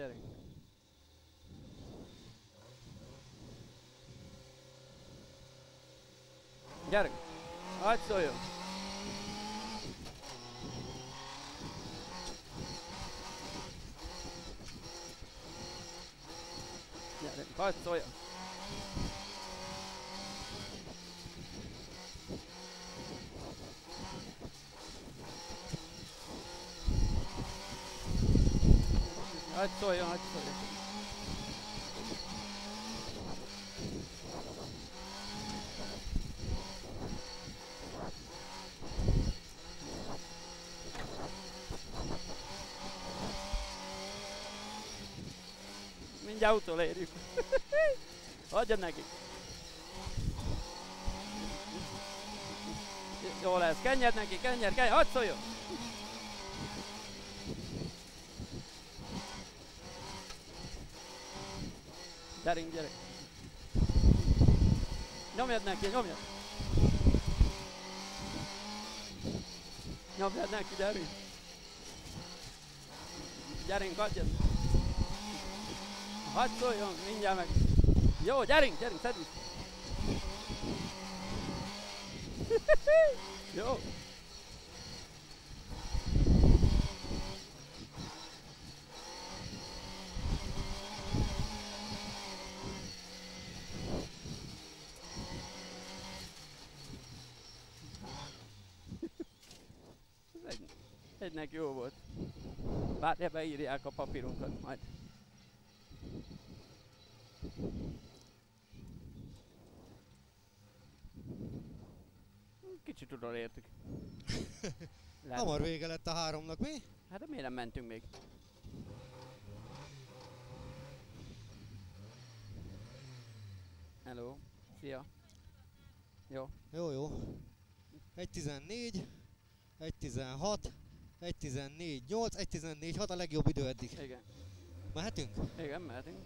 Na gyerünk. Gyerünk! Hagyd szóljon! Gyerünk, hagyd szóljon! Hagyd szóljon, hagyd szóljon! Mindjárt utolérjük. Adja neki. Jó lesz, kenyer neki, kenyer, kenyer, hadd szóljon! Gyerünk, gyerünk. Nyomjad neki, nyomjad. Nyomjad neki, gyerünk. Gyerünk, adjad. Hadd szóljon, mindjárt meg. Jó, gyerünk, gyerünk, szedd. Jó. Egynek jó volt. Várj, beírják a papírunkat majd. Kicsit utolértük. Lehet. Hamar vége lett a háromnak, mi? Hát de miért nem mentünk még? Hello. Szia. Jó. Jó, jó. 1.14, 1.16, 1.14, 8, 1.14, 6 a legjobb idő eddig. Igen. Mehetünk? Igen, mehetünk.